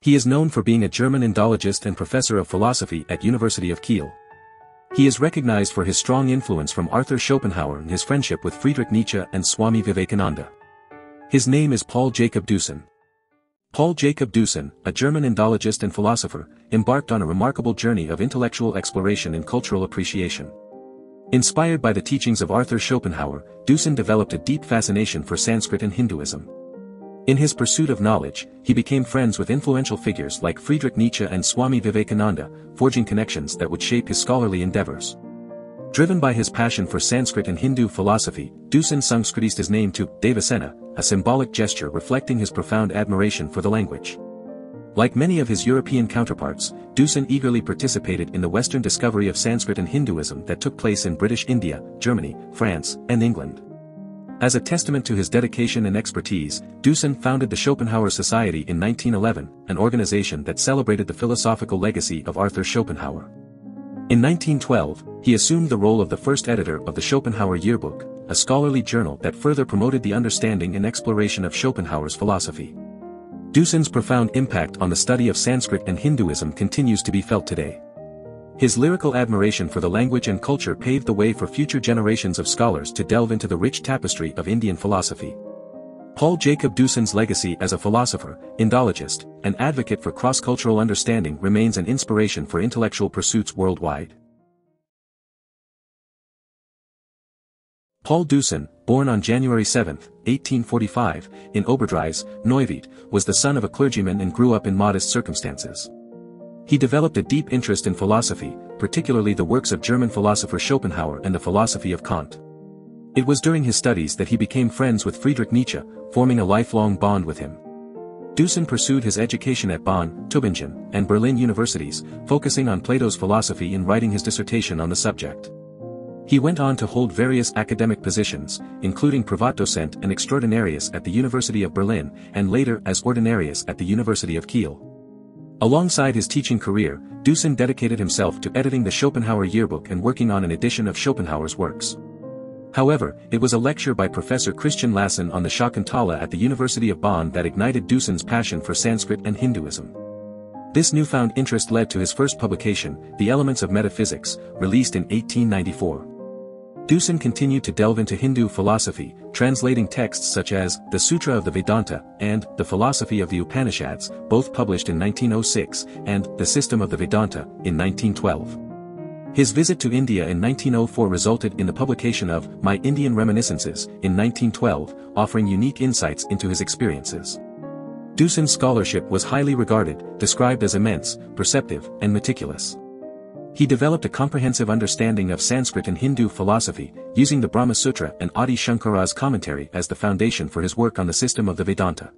He is known for being a German Indologist and professor of philosophy at University of Kiel. He is recognized for his strong influence from Arthur Schopenhauer and his friendship with Friedrich Nietzsche and Swami Vivekananda. His name is Paul Jakob Deussen. Paul Jakob Deussen, a German Indologist and philosopher, embarked on a remarkable journey of intellectual exploration and cultural appreciation. Inspired by the teachings of Arthur Schopenhauer, Deussen developed a deep fascination for Sanskrit and Hinduism. In his pursuit of knowledge, he became friends with influential figures like Friedrich Nietzsche and Swami Vivekananda, forging connections that would shape his scholarly endeavors. Driven by his passion for Sanskrit and Hindu philosophy, Deussen Sanskritized his name to Devasena, a symbolic gesture reflecting his profound admiration for the language. Like many of his European counterparts, Deussen eagerly participated in the Western discovery of Sanskrit and Hinduism that took place in British India, Germany, France, and England. As a testament to his dedication and expertise, Deussen founded the Schopenhauer Society in 1911, an organization that celebrated the philosophical legacy of Arthur Schopenhauer. In 1912, he assumed the role of the first editor of the Schopenhauer Yearbook, a scholarly journal that further promoted the understanding and exploration of Schopenhauer's philosophy. Deussen's profound impact on the study of Sanskrit and Hinduism continues to be felt today. His lyrical admiration for the language and culture paved the way for future generations of scholars to delve into the rich tapestry of Indian philosophy. Paul Jakob Deussen's legacy as a philosopher, Indologist, and advocate for cross-cultural understanding remains an inspiration for intellectual pursuits worldwide. Paul Deussen, born on January 7, 1845, in Oberdreis, Neuwied, was the son of a clergyman and grew up in modest circumstances. He developed a deep interest in philosophy, particularly the works of German philosopher Schopenhauer and the philosophy of Kant. It was during his studies that he became friends with Friedrich Nietzsche, forming a lifelong bond with him. Deussen pursued his education at Bonn, Tübingen, and Berlin universities, focusing on Plato's philosophy in writing his dissertation on the subject. He went on to hold various academic positions, including Privatdozent and Extraordinarius at the University of Berlin, and later as Ordinarius at the University of Kiel. Alongside his teaching career, Deussen dedicated himself to editing the Schopenhauer yearbook and working on an edition of Schopenhauer's works. However, it was a lecture by Professor Christian Lassen on the Shakuntala at the University of Bonn that ignited Deussen's passion for Sanskrit and Hinduism. This newfound interest led to his first publication, The Elements of Metaphysics, released in 1894. Deussen continued to delve into Hindu philosophy, translating texts such as The Sutra of the Vedanta and The Philosophy of the Upanishads, both published in 1906, and The System of the Vedanta in 1912. His visit to India in 1904 resulted in the publication of My Indian Reminiscences in 1912, offering unique insights into his experiences. Deussen's scholarship was highly regarded, described as immense, perceptive, and meticulous. He developed a comprehensive understanding of Sanskrit and Hindu philosophy, using the Brahma Sutra and Adi Shankara's commentary as the foundation for his work on the system of the Vedanta.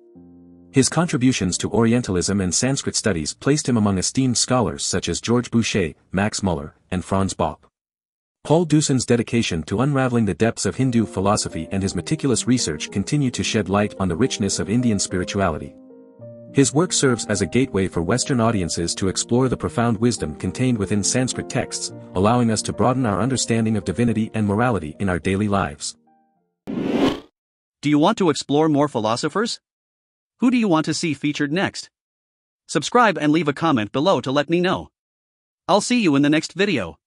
His contributions to Orientalism and Sanskrit studies placed him among esteemed scholars such as George Boucher, Max Muller, and Franz Bopp. Paul Deussen's dedication to unraveling the depths of Hindu philosophy and his meticulous research continue to shed light on the richness of Indian spirituality. His work serves as a gateway for Western audiences to explore the profound wisdom contained within Sanskrit texts, allowing us to broaden our understanding of divinity and morality in our daily lives. Do you want to explore more philosophers? Who do you want to see featured next? Subscribe and leave a comment below to let me know. I'll see you in the next video.